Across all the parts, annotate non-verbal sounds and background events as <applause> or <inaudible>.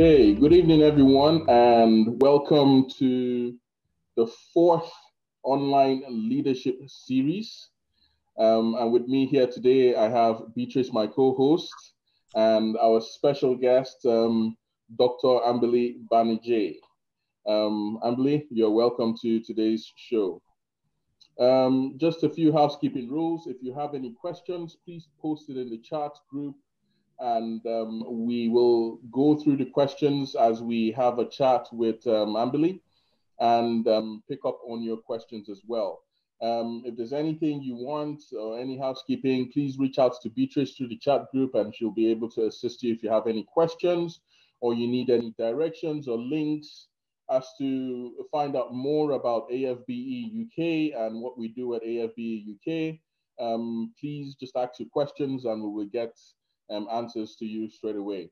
Okay, good evening, everyone, and welcome to the fourth online leadership series. Um, and with me here today, I have Beatrice, my co-host, and our special guest, um, Dr. Ambily Banerjee. Um, Ambily, you're welcome to today's show. Um, just a few housekeeping rules. If you have any questions, please post it in the chat group and um, we will go through the questions as we have a chat with um, and um, pick up on your questions as well. Um, if there's anything you want or any housekeeping, please reach out to Beatrice through the chat group and she'll be able to assist you if you have any questions or you need any directions or links as to find out more about AFBE UK and what we do at AFBE UK. Um, please just ask your questions and we will get um, answers to you straight away.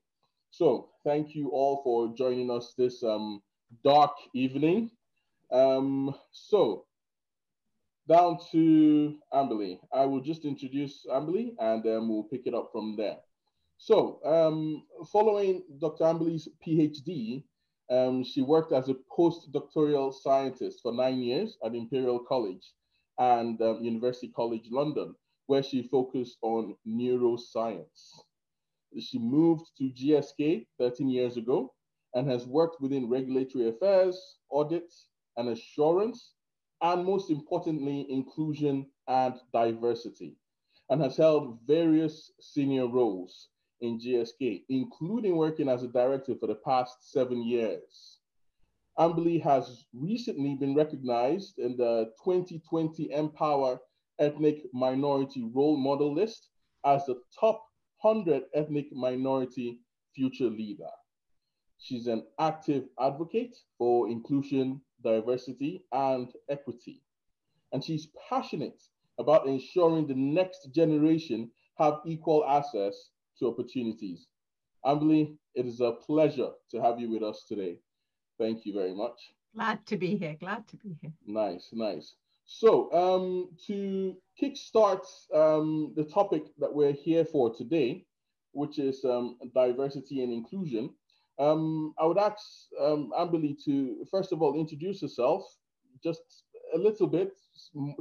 So thank you all for joining us this um, dark evening. Um, so down to Ambily. I will just introduce Ambily and then we'll pick it up from there. So um, following Dr. Ambily's PhD, um, she worked as a postdoctoral scientist for nine years at Imperial College and um, University College London, where she focused on neuroscience. She moved to GSK 13 years ago and has worked within regulatory affairs, audit, and assurance, and most importantly, inclusion and diversity, and has held various senior roles in GSK, including working as a director for the past seven years. Ambily has recently been recognized in the 2020 Empower Ethnic Minority Role Model list as the top 100 ethnic minority future leader. She's an active advocate for inclusion, diversity, and equity. And she's passionate about ensuring the next generation have equal access to opportunities. Ambily, it is a pleasure to have you with us today. Thank you very much. Glad to be here. Glad to be here. Nice, nice. So um, to kickstart um, the topic that we're here for today, which is um, diversity and inclusion, um, I would ask um, Ambily to first of all introduce herself, just a little bit,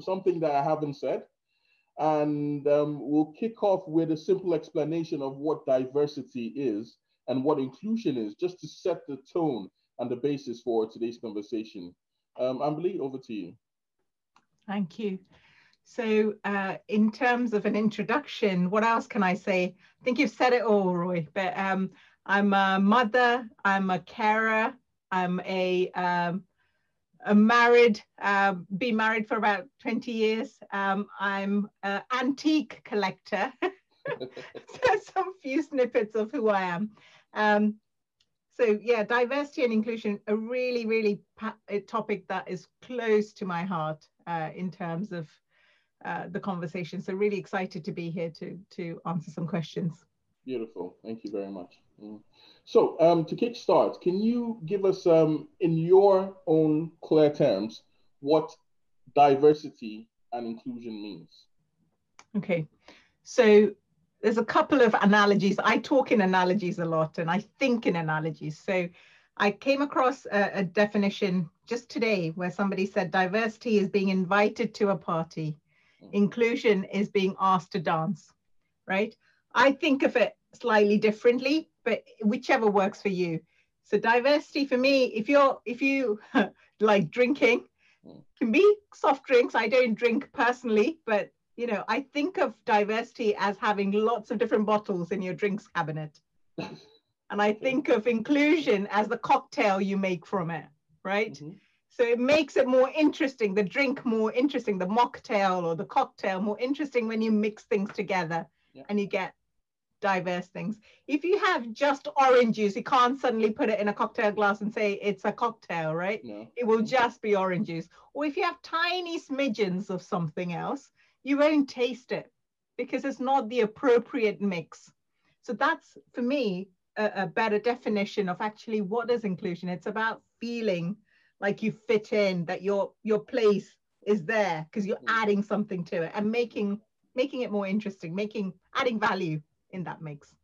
something that I haven't said, and um, we'll kick off with a simple explanation of what diversity is and what inclusion is, just to set the tone and the basis for today's conversation. Um, Ambily, over to you. Thank you. So uh, in terms of an introduction, what else can I say? I think you've said it all, Roy, but um, I'm a mother, I'm a carer, I'm a, um, a married, uh, been married for about 20 years. Um, I'm an antique collector. <laughs> so <laughs> some few snippets of who I am. Um, so yeah, diversity and inclusion, a really, really topic that is close to my heart uh, in terms of uh, the conversation. So really excited to be here to, to answer some questions. Beautiful. Thank you very much. Mm. So um, to kickstart, can you give us, um, in your own clear terms, what diversity and inclusion means? Okay. So there's a couple of analogies. I talk in analogies a lot and I think in analogies. So I came across a, a definition just today where somebody said diversity is being invited to a party inclusion is being asked to dance, right? I think of it slightly differently, but whichever works for you. So diversity for me, if you're if you <laughs> like drinking, can be soft drinks. I don't drink personally, but you know, I think of diversity as having lots of different bottles in your drinks cabinet. <laughs> and I think of inclusion as the cocktail you make from it, right? Mm-hmm. So it makes it more interesting, the drink more interesting, the mocktail or the cocktail more interesting when you mix things together yeah. and you get diverse things. If you have just orange juice, you can't suddenly put it in a cocktail glass and say it's a cocktail, right? No. It will just be orange juice. Or if you have tiny smidgens of something else, you won't taste it because it's not the appropriate mix. So that's for me a, a better definition of actually what is inclusion. It's about feeling like you fit in, that your your place is there because you're mm. adding something to it and making making it more interesting, making adding value in that mix.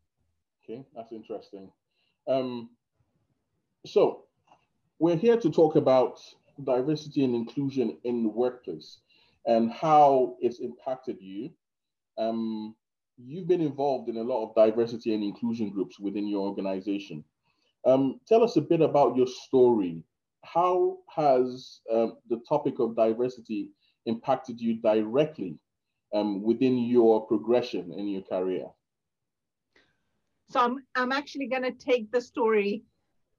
Okay, that's interesting. Um, so we're here to talk about diversity and inclusion in the workplace and how it's impacted you. Um, you've been involved in a lot of diversity and inclusion groups within your organization. Um, tell us a bit about your story. How has um, the topic of diversity impacted you directly um, within your progression in your career? So I'm, I'm actually going to take the story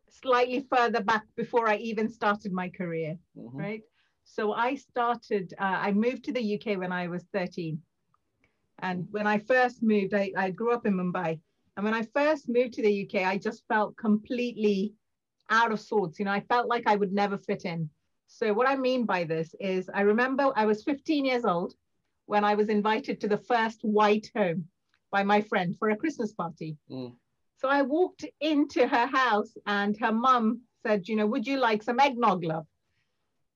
slightly further back before I even started my career, mm-hmm. right? So I started, uh, I moved to the UK when I was 13. And when I first moved, I, I grew up in Mumbai. And when I first moved to the UK, I just felt completely out of sorts. You know, I felt like I would never fit in. So, what I mean by this is, I remember I was 15 years old when I was invited to the first white home by my friend for a Christmas party. Mm. So, I walked into her house and her mum said, You know, would you like some eggnog, love?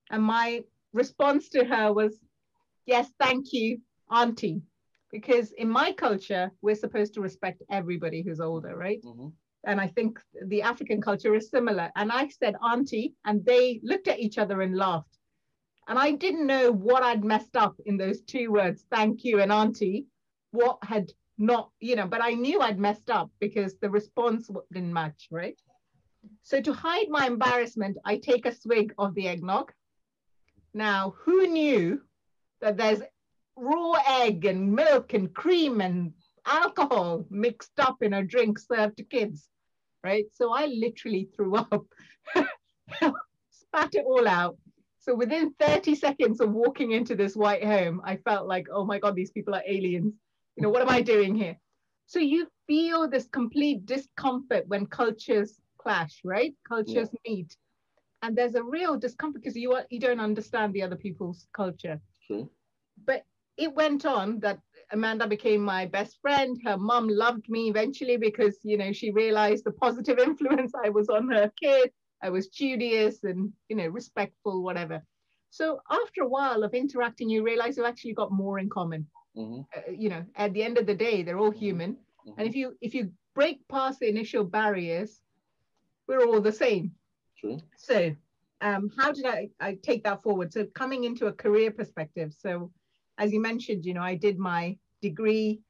And my response to her was, Yes, thank you, Auntie because in my culture we're supposed to respect everybody who's older right mm-hmm. and i think the african culture is similar and i said auntie and they looked at each other and laughed and i didn't know what i'd messed up in those two words thank you and auntie what had not you know but i knew i'd messed up because the response didn't match right so to hide my embarrassment i take a swig of the eggnog now who knew that there's raw egg and milk and cream and alcohol mixed up in a drink served to kids, right? So I literally threw up, <laughs> spat it all out. So within 30 seconds of walking into this white home, I felt like, oh my God, these people are aliens. You know, what am I doing here? So you feel this complete discomfort when cultures clash, right? Cultures yeah. meet. And there's a real discomfort because you, are, you don't understand the other people's culture. True. But it went on that Amanda became my best friend. Her mom loved me eventually because, you know, she realized the positive <laughs> influence I was on her kid. I was studious and, you know, respectful, whatever. So after a while of interacting, you realize you've actually got more in common. Mm-hmm. Uh, you know, at the end of the day, they're all human. Mm-hmm. And if you if you break past the initial barriers, we're all the same. True. So um, how did I, I take that forward? So coming into a career perspective. So as you mentioned, you know, I did my degree,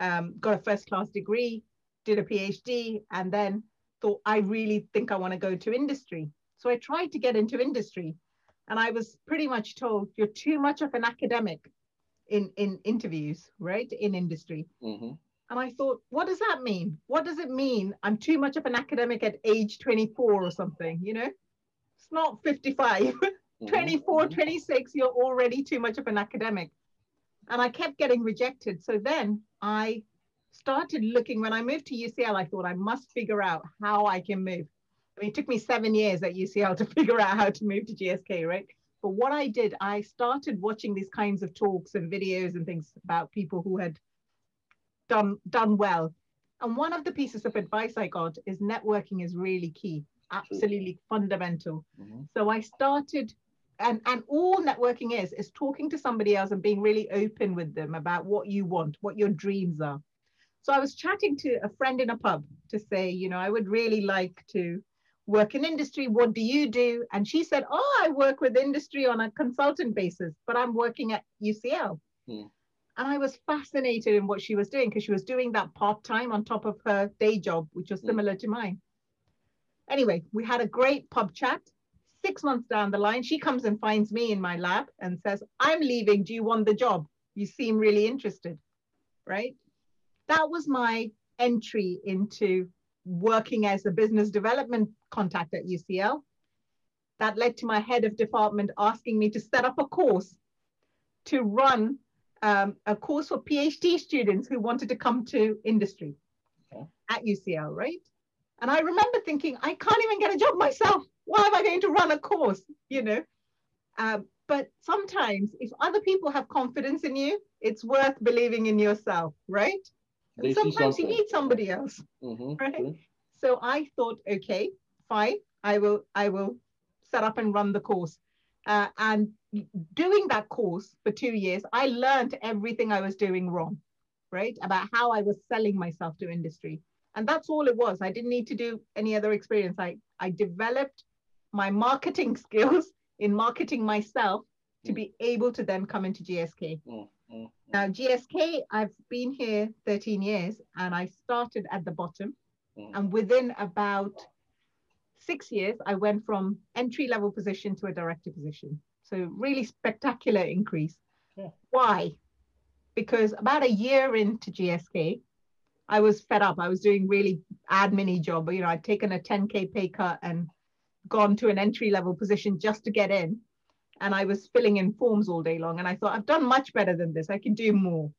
um, got a first class degree, did a PhD, and then thought, I really think I want to go to industry. So I tried to get into industry. And I was pretty much told, you're too much of an academic in, in interviews, right? In industry. Mm-hmm. And I thought, what does that mean? What does it mean? I'm too much of an academic at age 24 or something, you know? It's not 55. <laughs> mm-hmm. 24, mm-hmm. 26, you're already too much of an academic and I kept getting rejected. So then I started looking. When I moved to UCL, I thought I must figure out how I can move. I mean, it took me seven years at UCL <laughs> to figure out how to move to GSK, right? But what I did, I started watching these kinds of talks and videos and things about people who had done done well. And one of the pieces of advice I got is networking is really key, absolutely fundamental. Mm-hmm. So I started and and all networking is is talking to somebody else and being really open with them about what you want what your dreams are so i was chatting to a friend in a pub to say you know i would really like to work in industry what do you do and she said oh i work with industry on a consultant basis but i'm working at ucl hmm. and i was fascinated in what she was doing because she was doing that part-time on top of her day job which was hmm. similar to mine anyway we had a great pub chat six months down the line, she comes and finds me in my lab and says, I'm leaving. Do you want the job? You seem really interested, right? That was my entry into working as a business development contact at UCL. That led to my head of department asking me to set up a course to run um, a course for PhD students who wanted to come to industry okay. at UCL, right? And I remember thinking, I can't even get a job myself why am I going to run a course? You know. Um, but sometimes, if other people have confidence in you, it's worth believing in yourself, right? And sometimes you need somebody else, mm-hmm. right? Mm-hmm. So I thought, okay, fine, I will, I will set up and run the course. Uh, and doing that course for two years, I learned everything I was doing wrong, right? About how I was selling myself to industry. And that's all it was. I didn't need to do any other experience. I, I developed my marketing <laughs> skills in marketing myself to be able to then come into GSK. Mm, mm. Now, GSK, I've been here 13 years and I started at the bottom. Mm. And within about six years, I went from entry level position to a director position. So, really spectacular increase. Yeah. Why? Because about a year into GSK, I was fed up. I was doing really admin job. You know, I'd taken a 10K pay cut and gone to an entry level position just to get in. And I was filling in forms all day long. And I thought, I've done much better than this. I can do more.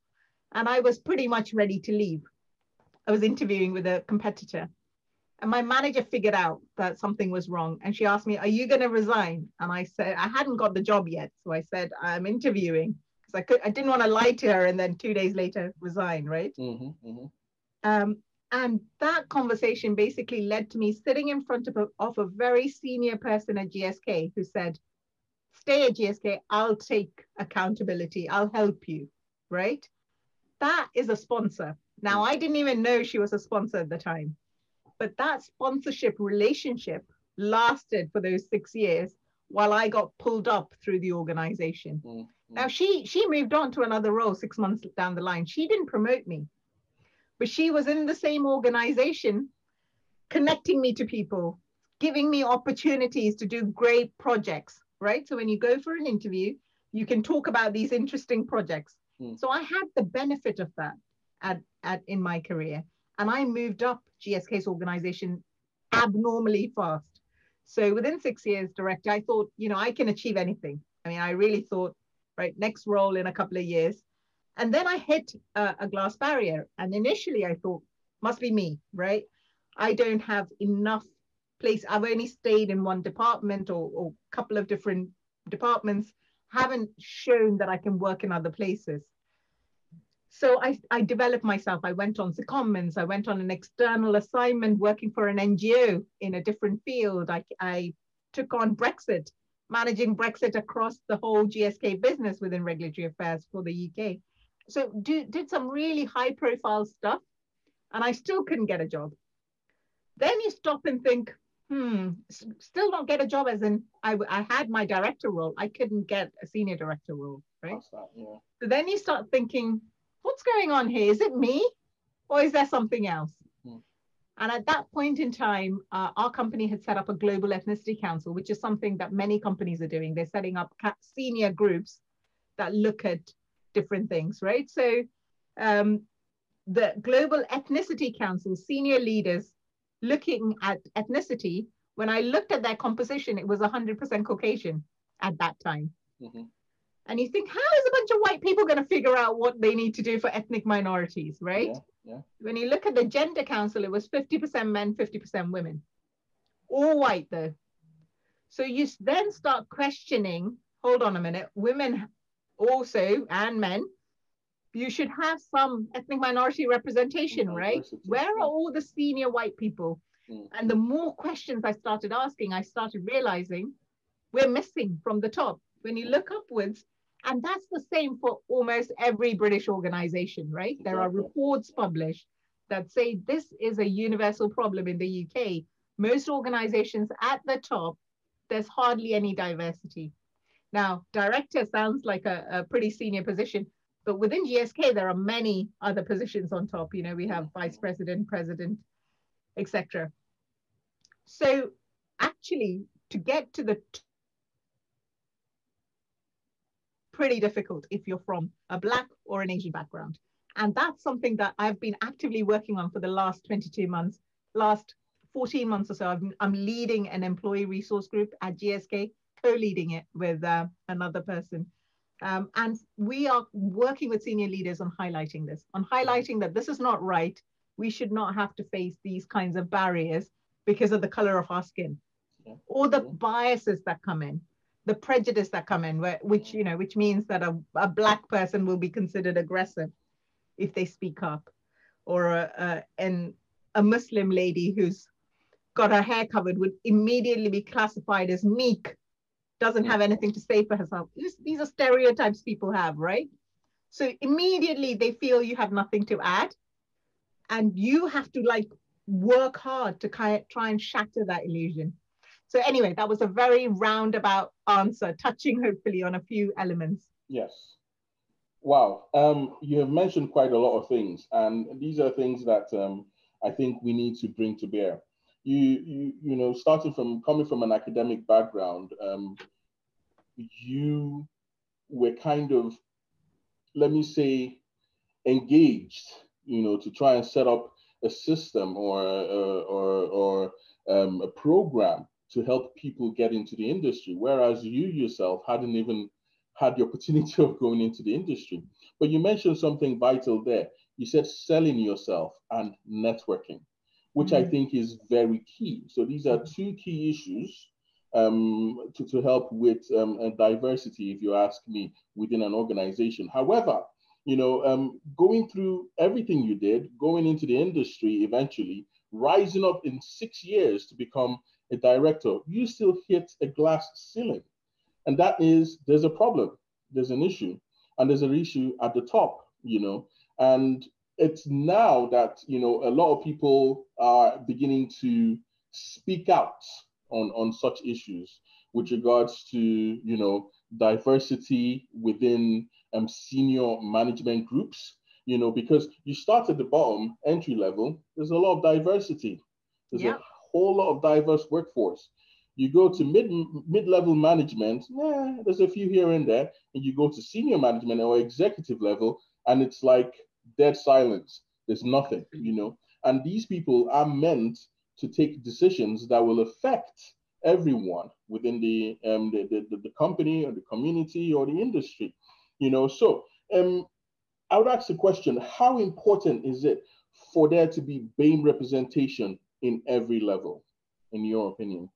And I was pretty much ready to leave. I was interviewing with a competitor. And my manager figured out that something was wrong. And she asked me, Are you going to resign? And I said, I hadn't got the job yet. So I said, I'm interviewing. Because I, could, I didn't want to lie to her and then two days later resign, right? Mm-hmm, mm-hmm. Um, and that conversation basically led to me sitting in front of a, of a very senior person at GSK who said, Stay at GSK, I'll take accountability, I'll help you, right? That is a sponsor. Now, I didn't even know she was a sponsor at the time, but that sponsorship relationship lasted for those six years while I got pulled up through the organization. Mm-hmm. Now she she moved on to another role six months down the line. She didn't promote me but she was in the same organization, connecting me to people, giving me opportunities to do great projects, right? So when you go for an interview, you can talk about these interesting projects. Mm. So I had the benefit of that at, at in my career. And I moved up GSK's organization abnormally fast. So within six years, director, I thought, you know, I can achieve anything. I mean, I really thought, right, next role in a couple of years. And then I hit a, a glass barrier. And initially I thought, must be me, right? I don't have enough place. I've only stayed in one department or, a couple of different departments, haven't shown that I can work in other places. So I, I developed myself. I went on secondments. I went on an external assignment working for an NGO in a different field. I, I took on Brexit, managing Brexit across the whole GSK business within regulatory affairs for the UK so do, did some really high profile stuff and I still couldn't get a job. Then you stop and think, hmm, still don't get a job as in I, I had my director role. I couldn't get a senior director role, right? That, yeah. So then you start thinking, what's going on here? Is it me or is there something else? Hmm. And at that point in time, uh, our company had set up a global ethnicity council, which is something that many companies are doing. They're setting up senior groups that look at different things, right? So um, the Global Ethnicity Council senior leaders looking at ethnicity, when I looked at their composition, it was 100% Caucasian at that time. Mm-hmm. And you think, how is a bunch of white people going to figure out what they need to do for ethnic minorities, right? Yeah, yeah. When you look at the Gender Council, it was 50% men, 50% women. All white, though. So you then start questioning hold on a minute, women also and men you should have some ethnic minority representation right? where are all the senior white people? Mm. and the more questions i started asking i started realizing we're missing from the top. When you look upwards and that's the same for almost every british organization right? There are reports published that say this is a universal problem in the uk most organizations at the top there's hardly any diversity. Now, director sounds like a, a pretty senior position, but within GSK, there are many other positions on top. You know, we have vice president, president, etc. So actually, to get to the t- pretty difficult if you're from a black or an Asian background. And that's something that I've been actively working on for the last 22 months, last 14 months or so. i am leading an employee resource group at GSK co-leading it with uh, another person. Um, and we are working with senior leaders on highlighting this, on highlighting that this is not right. We should not have to face these kinds of barriers because of the color of our skin yeah. or the yeah. biases that come in, the prejudice that come in, where, which, you know, which means that a, a black person will be considered aggressive if they speak up or a, a, an, a Muslim lady who's got her hair covered would immediately be classified as meek doesn't have anything to say for herself. These are stereotypes people have, right? So immediately they feel you have nothing to add. And you have to like work hard to kind of try and shatter that illusion. So anyway, that was a very roundabout answer, touching hopefully on a few elements. Yes. Wow. Um, you have mentioned quite a lot of things, and these are things that um, I think we need to bring to bear. You, you, you know, starting from coming from an academic background, um, you were kind of, let me say, engaged, you know, to try and set up a system or or or um, a program to help people get into the industry, whereas you yourself hadn't even had the opportunity <laughs> of going into the industry. But you mentioned something vital there. You said selling yourself and networking, which mm-hmm. I think is very key. So these are two key issues um, to, to help with um, diversity, if you ask me, within an organization. However, you know, um, going through everything you did, going into the industry eventually, rising up in six years to become a director, you still hit a glass ceiling. And that is, there's a problem, there's an issue, and there's an issue at the top, you know. And it's now that, you know, a lot of people are beginning to speak out on, on such issues with regards to, you know, diversity within um, senior management groups, you know, because you start at the bottom, entry level, there's a lot of diversity. There's yeah. a whole lot of diverse workforce. You go to mid mid level management, yeah, there's a few here and there, and you go to senior management or executive level, and it's like dead silence. There's nothing, you know. And these people are meant to take decisions that will affect everyone within the, um, the, the, the, company or the community or the industry. You know, so um, I would ask the question, how important is it for there to be BAME representation in every level, in your opinion?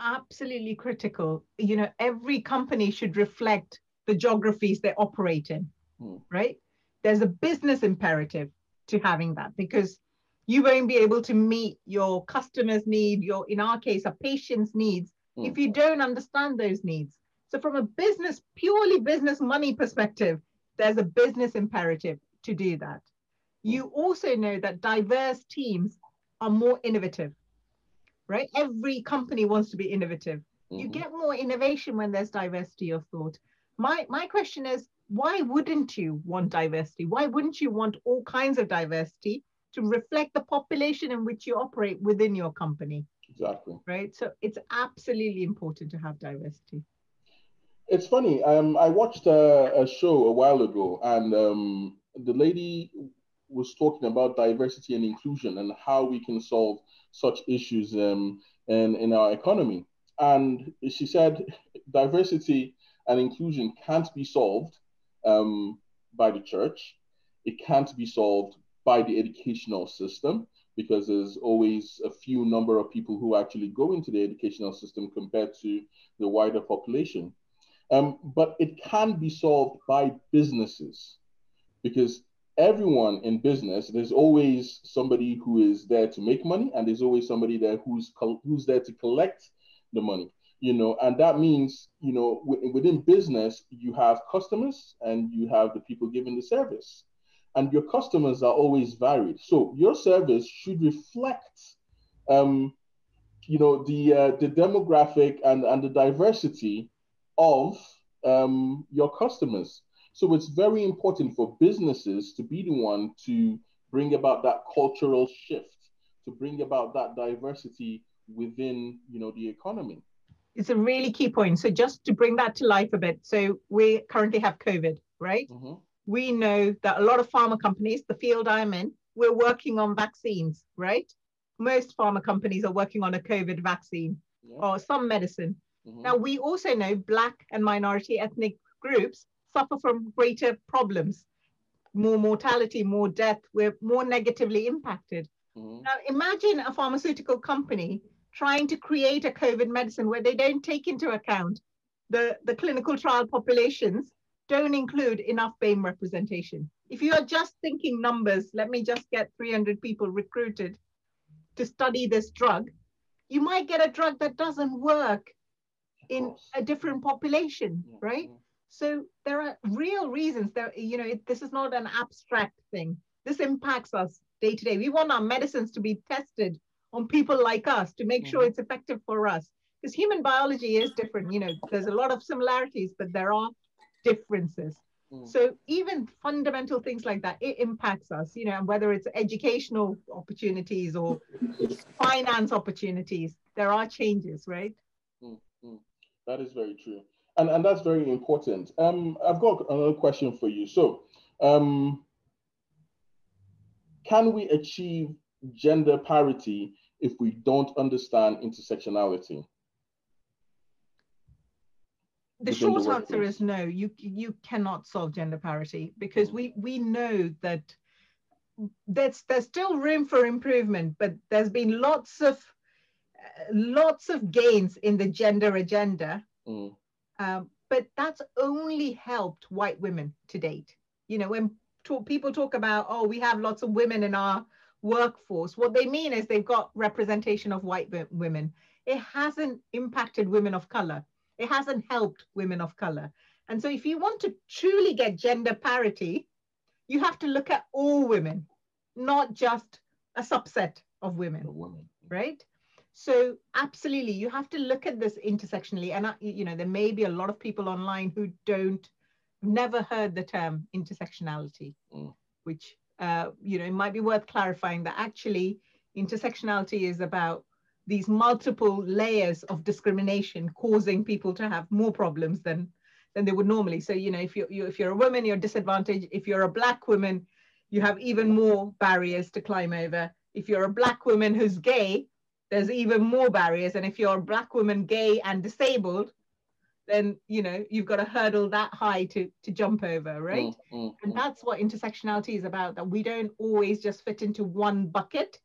Absolutely critical. You know, every company should reflect the geographies they operate in, hmm. right? There's a business imperative to having that because you won't be able to meet your customers' need, your, in our case, a patient's needs, mm. if you don't understand those needs. So from a business, purely business money perspective, there's a business imperative to do that. You also know that diverse teams are more innovative, right? Every company wants to be innovative. Mm-hmm. You get more innovation when there's diversity of thought. My, my question is, why wouldn't you want diversity? Why wouldn't you want all kinds of diversity? to reflect the population in which you operate within your company. Exactly. Right. So it's absolutely important to have diversity. It's funny. Um, I watched a, a show a while ago, and um, the lady was talking about diversity and inclusion and how we can solve such issues um, in, in our economy. And she said <laughs> diversity and inclusion can't be solved um, by the church. It can't be solved by the educational system because there's always a few number of people who actually go into the educational system compared to the wider population. Um, but it can be solved by businesses because everyone in business, there's always somebody who is there to make money and there's always somebody there who's, who's there to collect the money you know and that means you know within business you have customers and you have the people giving the service and your customers are always varied. So your service should reflect, um, you know, the uh, the demographic and, and the diversity of um, your customers. So it's very important for businesses to be the one to bring about that cultural shift, to bring about that diversity within, you know, the economy. It's a really key point. So just to bring that to life a bit, so we currently have COVID, right? Mm-hmm we know that a lot of pharma companies, the field I'm in, we're working on vaccines, right? Most pharma companies are working on a COVID vaccine yeah. or some medicine. Mm-hmm. Now, we also know Black and minority ethnic groups suffer from greater problems, more mortality, more death, we're more negatively impacted. Mm-hmm. Now, imagine a pharmaceutical company trying to create a COVID medicine where they don't take into account the, the clinical trial populations don't include enough BAME representation. If you are just thinking numbers, let me just get 300 people recruited to study this drug, you might get a drug that doesn't work in a different population, yeah. right? Yeah. So there are real reasons. There, you know, it, this is not an abstract thing. This impacts us day to day. We want our medicines to be tested on people like us to make mm-hmm. sure it's effective for us. Because human biology is different. You know, there's a lot of similarities, but there are differences. Mm. So even fundamental things like that, it impacts us, you know, whether it's educational opportunities or finance opportunities, there are changes, right? Mm, mm. That is very true. And, and that's very important. Um, I've got another question for you. So um, can we achieve gender parity if we don't understand intersectionality? the short the answer is no. You you cannot solve gender parity because we we know that there's there's still room for improvement but there's been lots of lots of gains in the gender agenda. Mm. um, but that's only helped white women to date. You know when talk, people talk about oh we have lots of women in our workforce what they mean is they've got representation of white women it hasn't impacted women of color it hasn't helped women of color. And so if you want to truly get gender parity, you have to look at all women, not just a subset of women, women. right? So absolutely, you have to look at this intersectionally. And, you know, there may be a lot of people online who don't, never heard the term intersectionality, mm. which, uh, you know, it might be worth clarifying that actually intersectionality is about these multiple layers of discrimination causing people to have more problems than than they would normally. So, you know, if you're, you, if you're a woman, you're disadvantaged. If you're a black woman, you have even more barriers to climb over. If you're a black woman who's gay, there's even more barriers. And if you're a black woman, gay and disabled, then you know you've got to hurdle that high to to jump over, right? Mm, mm, and mm. that's what intersectionality is about. That we don't always just fit into one bucket.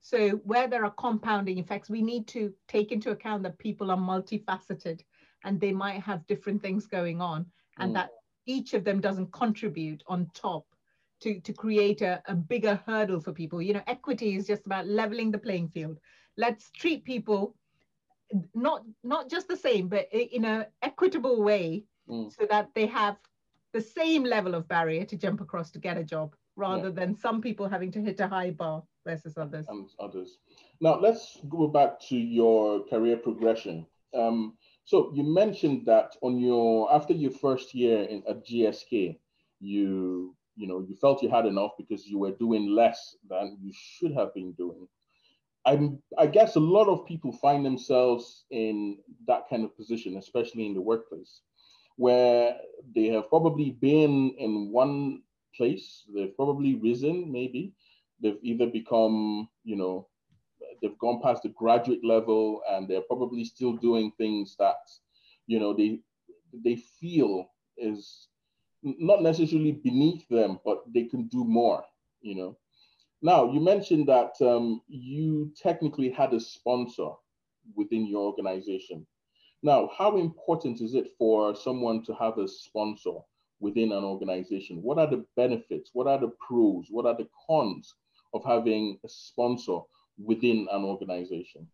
So where there are compounding effects, we need to take into account that people are multifaceted and they might have different things going on and mm. that each of them doesn't contribute on top to, to create a, a bigger hurdle for people. You know, equity is just about leveling the playing field. Let's treat people not not just the same, but in an equitable way mm. so that they have the same level of barrier to jump across to get a job rather yeah. than some people having to hit a high bar versus others. And others. Now let's go back to your career progression. Um, so you mentioned that on your after your first year in, at GSK, you you know you felt you had enough because you were doing less than you should have been doing. I'm, I guess a lot of people find themselves in that kind of position, especially in the workplace, where they have probably been in one place, they've probably risen, maybe, they've either become, you know, they've gone past the graduate level and they're probably still doing things that, you know, they they feel is not necessarily beneath them, but they can do more, you know. Now, you mentioned that um, you technically had a sponsor within your organization. Now, how important is it for someone to have a sponsor within an organization? What are the benefits? What are the pros? What are the cons of having a sponsor within an organization?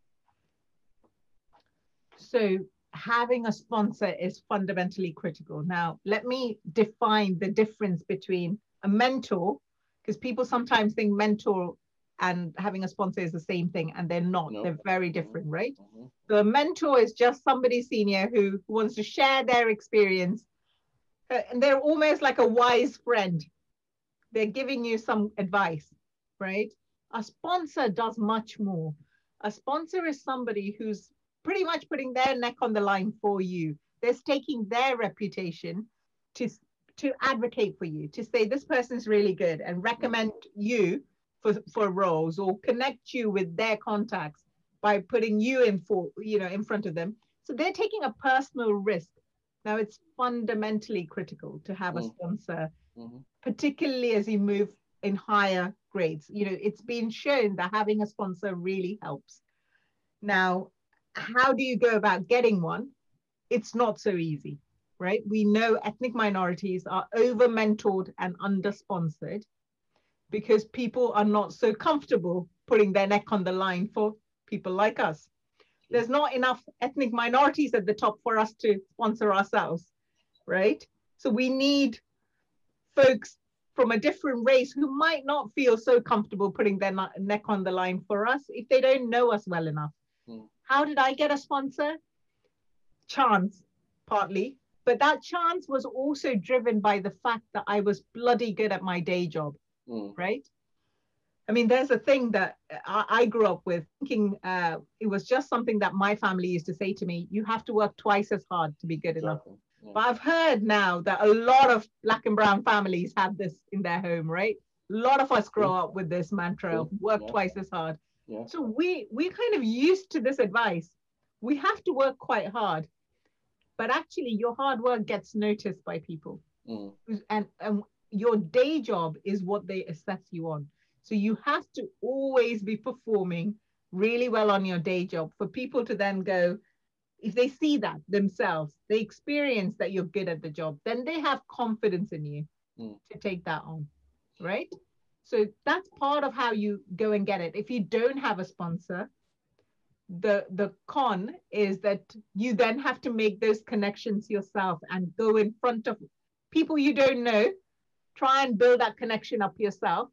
So having a sponsor is fundamentally critical. Now, let me define the difference between a mentor, because people sometimes think mentor and having a sponsor is the same thing, and they're not. They're very different, right? Mm-hmm. So a mentor is just somebody senior who wants to share their experience, uh, and they're almost like a wise friend. They're giving you some advice right? A sponsor does much more. A sponsor is somebody who's pretty much putting their neck on the line for you. They're staking their reputation to, to advocate for you, to say this person's really good and recommend you for, for roles or connect you with their contacts by putting you in for, you know, in front of them. So they're taking a personal risk. Now it's fundamentally critical to have a mm. sponsor, mm-hmm. particularly as you move in higher grades. You know, it's been shown that having a sponsor really helps. Now, how do you go about getting one? It's not so easy, right? We know ethnic minorities are over mentored and under sponsored because people are not so comfortable putting their neck on the line for people like us. There's not enough ethnic minorities at the top for us to sponsor ourselves, right? So we need folks from a different race who might not feel so comfortable putting their neck on the line for us if they don't know us well enough. Mm. How did I get a sponsor? Chance, partly. But that chance was also driven by the fact that I was bloody good at my day job, mm. right? I mean, there's a thing that I, I grew up with thinking uh, it was just something that my family used to say to me you have to work twice as hard to be good enough. Yeah. But I've heard now that a lot of black and brown families have this in their home, right? A lot of us grow up with this mantra work yeah. twice as hard. Yeah. So we we kind of used to this advice. We have to work quite hard, but actually your hard work gets noticed by people, mm. and and your day job is what they assess you on. So you have to always be performing really well on your day job for people to then go, if they see that themselves, they experience that you're good at the job, then they have confidence in you mm. to take that on, right? So that's part of how you go and get it. If you don't have a sponsor, the the con is that you then have to make those connections yourself and go in front of people you don't know, try and build that connection up yourself.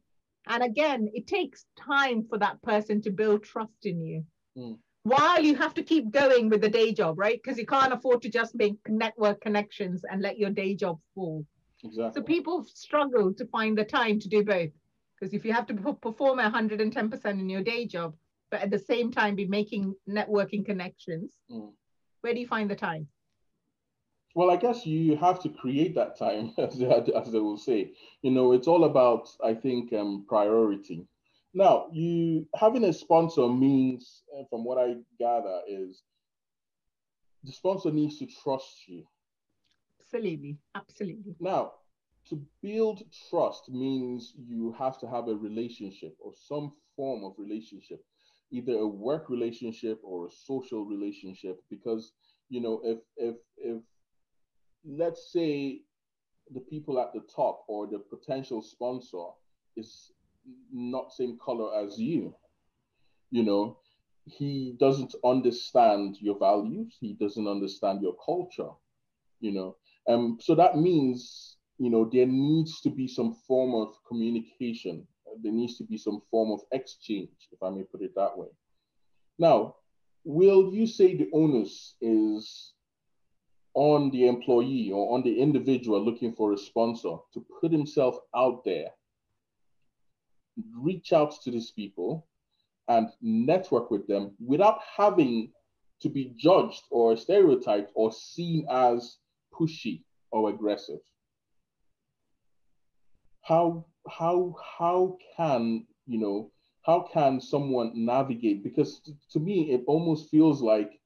And again, it takes time for that person to build trust in you. Mm while you have to keep going with the day job, right? Because you can't afford to just make network connections and let your day job fall. Exactly. So people struggle to find the time to do both. Because if you have to perform 110% in your day job, but at the same time be making networking connections, mm. where do you find the time? Well, I guess you have to create that time, <laughs> as, as they will say. You know, it's all about, I think, um, priority. Now, you having a sponsor means, uh, from what I gather, is the sponsor needs to trust you. Absolutely, absolutely. Now, to build trust means you have to have a relationship or some form of relationship, either a work relationship or a social relationship. Because you know, if if if let's say the people at the top or the potential sponsor is not same color as you. You know, he doesn't understand your values. He doesn't understand your culture. You know, um, so that means you know there needs to be some form of communication. Uh, there needs to be some form of exchange, if I may put it that way. Now, will you say the onus is on the employee or on the individual looking for a sponsor to put himself out there reach out to these people and network with them without having to be judged or stereotyped or seen as pushy or aggressive how how how can you know how can someone navigate because to, to me it almost feels like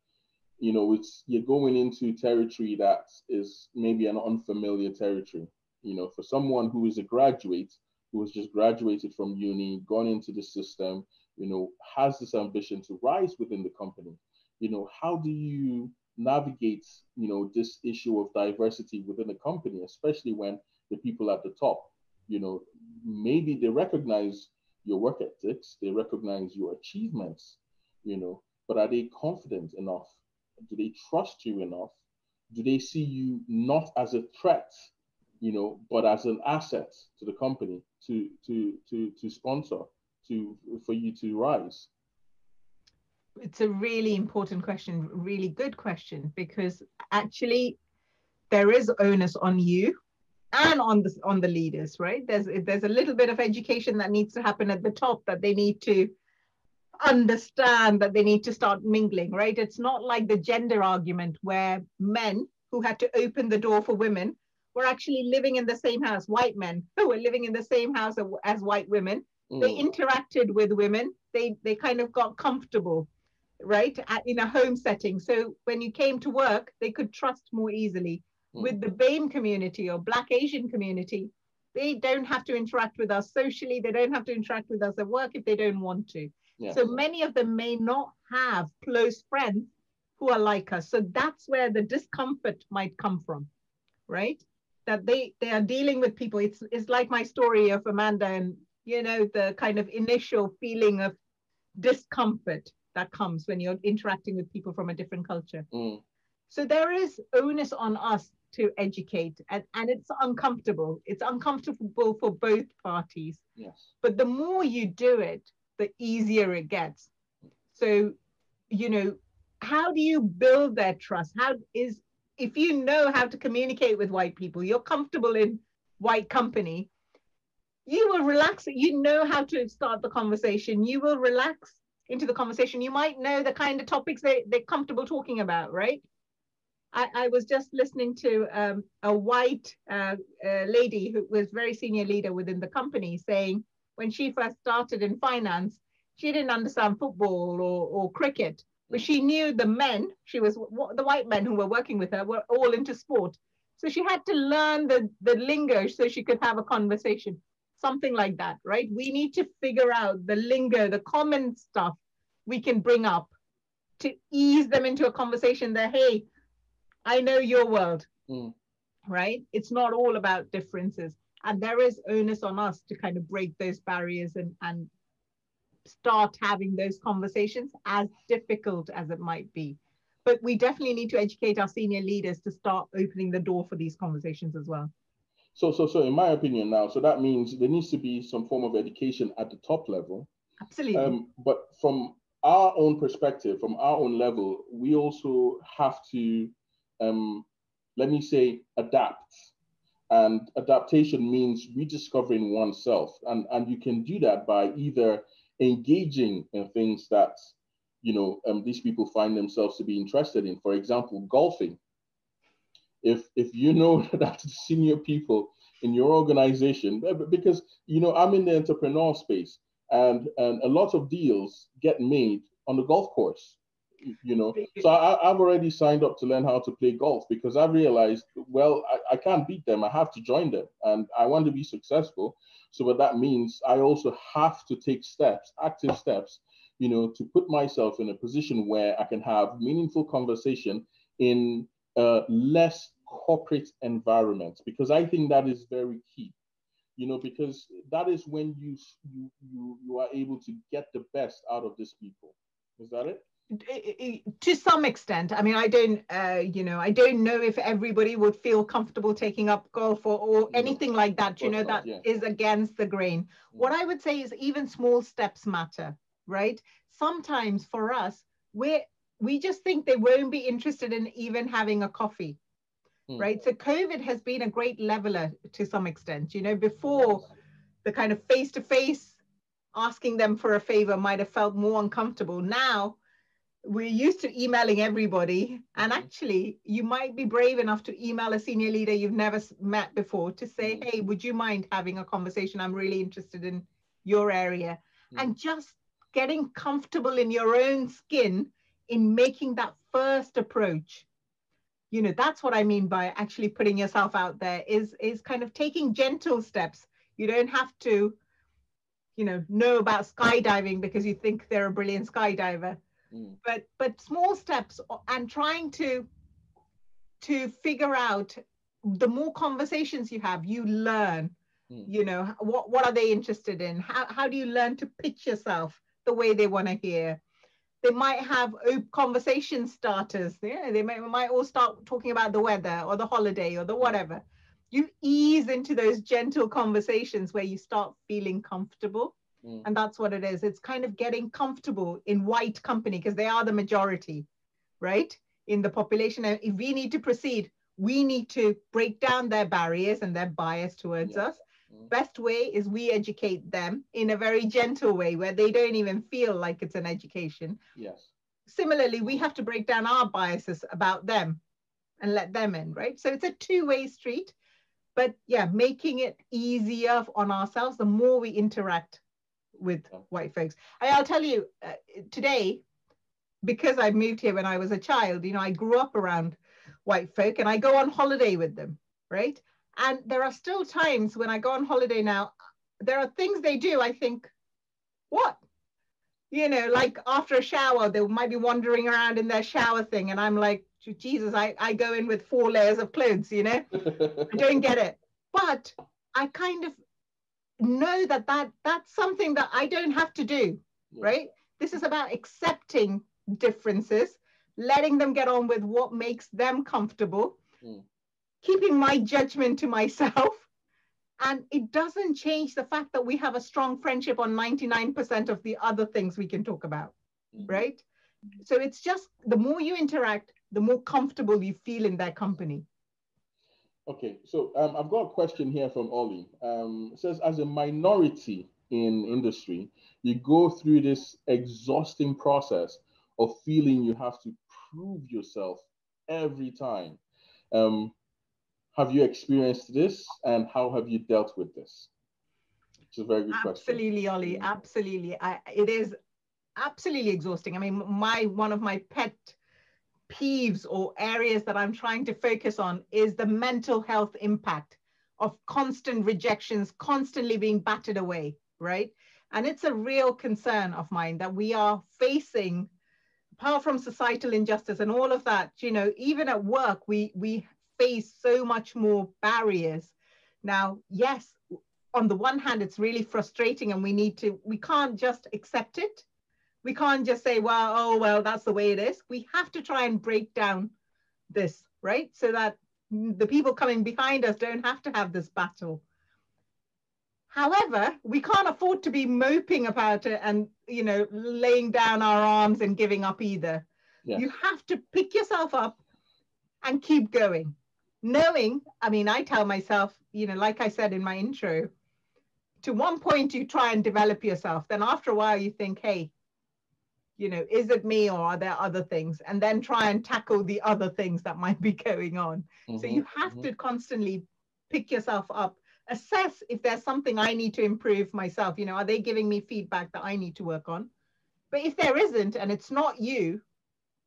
you know it's you're going into territory that is maybe an unfamiliar territory you know for someone who is a graduate who has just graduated from uni, gone into the system, you know, has this ambition to rise within the company. You know, how do you navigate, you know, this issue of diversity within the company, especially when the people at the top, you know, maybe they recognize your work ethics, they recognize your achievements, you know, but are they confident enough? Do they trust you enough? Do they see you not as a threat, you know, but as an asset to the company? to to to to sponsor to for you to rise? It's a really important question, really good question, because actually there is onus on you and on the on the leaders, right? There's there's a little bit of education that needs to happen at the top that they need to understand that they need to start mingling, right? It's not like the gender argument where men who had to open the door for women were actually living in the same house, white men who <laughs> were living in the same house as white women. Mm. They interacted with women. They they kind of got comfortable, right, At, in a home setting. So when you came to work, they could trust more easily. Mm. With the BAME community or Black Asian community, they don't have to interact with us socially. They don't have to interact with us at work if they don't want to. Yeah. So many of them may not have close friends who are like us. So that's where the discomfort might come from, right? that they they are dealing with people it's it's like my story of amanda and you know the kind of initial feeling of discomfort that comes when you're interacting with people from a different culture. Mm. So there is onus on us to educate, and, and it's uncomfortable. It's uncomfortable for both parties. Yes. But the more you do it, the easier it gets. So, you know, how do you build that trust? How is if you know how to communicate with white people, you're comfortable in white company, you will relax. You know how to start the conversation. You will relax into the conversation. You might know the kind of topics they, they're comfortable talking about, right? I, I was just listening to um, a white uh, uh, lady who was very senior leader within the company saying when she first started in finance, she didn't understand football or, or cricket, but she knew the men, she was the white men who were working with her were all into sport. So she had to learn the, the lingo so she could have a conversation, something like that, right? We need to figure out the lingo, the common stuff we can bring up to ease them into a conversation that, hey, I know your world, Mm. right? It's not all about differences. And there is onus on us to kind of break those barriers and, and start having those conversations, as difficult as it might be. But we definitely need to educate our senior leaders to start opening the door for these conversations as well. So, so, so, in my opinion, now, so that means there needs to be some form of education at the top level. Absolutely. Um, but from our own perspective, from our own level, we also have to, um, let me say, adapt. And adaptation means rediscovering oneself. And, and you can do that by either engaging in things that you know um, these people find themselves to be interested in. For example, golfing. If if you know <laughs> that senior people in your organization, because you know I'm in the entrepreneur space, and and a lot of deals get made on the golf course. You know, so I, I've already signed up to learn how to play golf because I realized, well, I, I can't beat them. I have to join them, and I want to be successful. So what that means, I also have to take steps, active steps, you know, to put myself in a position where I can have meaningful conversation in a less corporate environment, because I think that is very key. You know, because that is when you you you you are able to get the best out of these people. Is that it? To some extent i mean i don't uh, you know i don't know if everybody would feel comfortable taking up golf or, or anything like that. you know that yeah. is against the grain. What i would say is even small steps matter right? Sometimes for us we we just think they won't be interested in even having a coffee Mm. right? So covid has been a great leveler to some extent. You know before the kind of face to face asking them for a favor might have felt more uncomfortable. Now we're used to emailing everybody and Mhm. actually you might be brave enough to email a senior leader you've never met before to say Mhm. hey would you mind having a conversation? I'm really interested in your area. And just getting comfortable in your own skin in making that first approach. You know that's what i mean by actually putting yourself out there is is kind of taking gentle steps. You don't have to you know know about skydiving because you think they're a brilliant skydiver Mm. but but small steps and trying to to figure out the more conversations you have you learn Mm. you know what what are they interested in how, how do you learn to pitch yourself the way they want to hear they might have conversation starters yeah they might, might all start talking about the weather or the holiday or the whatever you ease into those gentle conversations where you start feeling comfortable Mm. and that's what it is it's kind of getting comfortable in white company because they are the majority right in the population and if we need to proceed we need to break down their barriers and their bias towards Yes. us Mm. best way is we educate them in a very gentle way where they don't even feel like it's an education Yes. similarly we have to break down our biases about them and let them in right so it's a two-way street but yeah making it easier on ourselves the more we interact with white folks. I, i'll tell you uh, today because i moved here when i was a child you know i grew up around white folk and i go on holiday with them right? And there are still times when i go on holiday now there are things they do i think what? You know like after a shower they might be wandering around in their shower thing and i'm like jesus i, I go in with four layers of clothes you know? <laughs> I don't get it. But I kind of know that, that that's something that I don't have to do, right? This is about accepting differences, letting them get on with what makes them comfortable, mm. keeping my judgment to myself. And it doesn't change the fact that we have a strong friendship on 99% of the other things we can talk about, mm. right? So it's just the more you interact, the more comfortable you feel in their company. Okay, so um, I've got a question here from Ollie. Um, says, as a minority in industry, you go through this exhausting process of feeling you have to prove yourself every time. Um, have you experienced this, and how have you dealt with this? It's a very good absolutely, question. Absolutely, Ollie. Absolutely, I, it is absolutely exhausting. I mean, my one of my pet peeves or areas that I'm trying to focus on is the mental health impact of constant rejections, constantly being battered away, right? And it's a real concern of mine that we are facing, apart from societal injustice and all of that, you know, even at work, we, we face so much more barriers. Now, yes, on the one hand, it's really frustrating and we need to, we can't just accept it we can't just say, well, oh, well, that's the way it is. We have to try and break down this, right? So that the people coming behind us don't have to have this battle. However, we can't afford to be moping about it and, you know, laying down our arms and giving up either. Yes. You have to pick yourself up and keep going. Knowing, I mean, I tell myself, you know, like I said in my intro, to one point you try and develop yourself. Then after a while you think, hey, you know, is it me or are there other things? And then try and tackle the other things that might be going on. Mm-hmm, so you have mm-hmm. to constantly pick yourself up, assess if there's something I need to improve myself. You know, are they giving me feedback that I need to work on? But if there isn't and it's not you,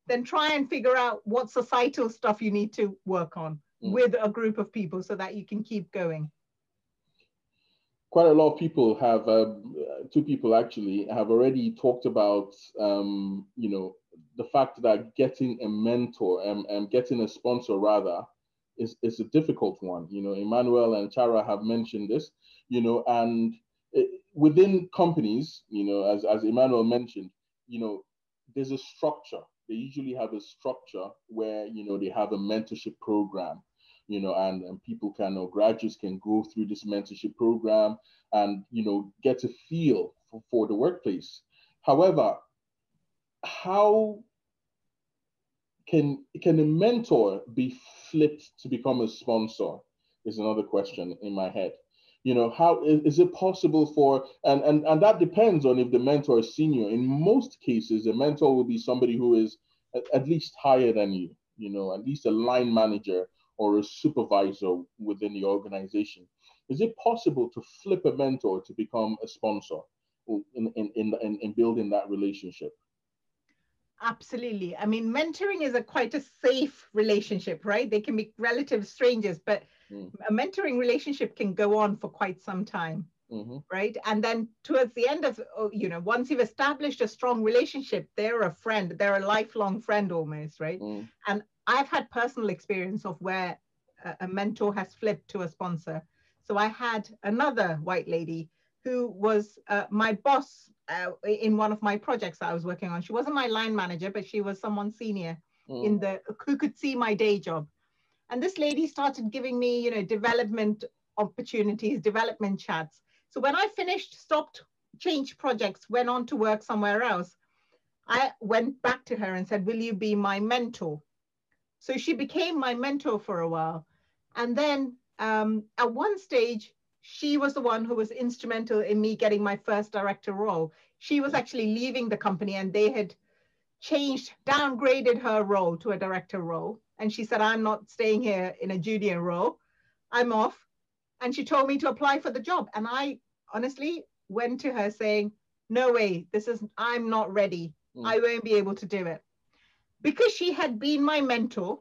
then try and figure out what societal stuff you need to work on mm. with a group of people so that you can keep going quite a lot of people have, uh, two people actually, have already talked about, um, you know, the fact that getting a mentor and, and getting a sponsor rather is, is a difficult one. You know, Emmanuel and Chara have mentioned this, you know, and it, within companies, you know, as, as Emmanuel mentioned, you know, there's a structure. They usually have a structure where, you know, they have a mentorship program you know, and, and people can or graduates can go through this mentorship program and, you know, get a feel for, for the workplace. However, how can can a mentor be flipped to become a sponsor is another question in my head you know how is, it possible for and, and and that depends on if the mentor is senior in most cases a mentor will be somebody who is at, at least higher than you you know at least a line manager or a supervisor within the organization. Is it possible to flip a mentor to become a sponsor in, in, in, in, in building that relationship? Absolutely. I mean, mentoring is a quite a safe relationship, right? They can be relative strangers, but mm. a mentoring relationship can go on for quite some time. Mm-hmm. right and then towards the end of oh, you know once you've established a strong relationship they're a friend they're a lifelong friend almost right mm. and I've had personal experience of where a, mentor has flipped to a sponsor. So I had another white lady who was uh, my boss uh, in one of my projects that I was working on. She wasn't my line manager, but she was someone senior mm. in the who could see my day job. And this lady started giving me, you know, development opportunities, development chats. So when I finished, stopped, changed projects, went on to work somewhere else, I went back to her and said, "Will you be my mentor?" So she became my mentor for a while. And then um, at one stage, she was the one who was instrumental in me getting my first director role. She was actually leaving the company and they had changed, downgraded her role to a director role. And she said, I'm not staying here in a junior role. I'm off. And she told me to apply for the job. And I honestly went to her saying, No way, this is, I'm not ready. Mm. I won't be able to do it because she had been my mentor,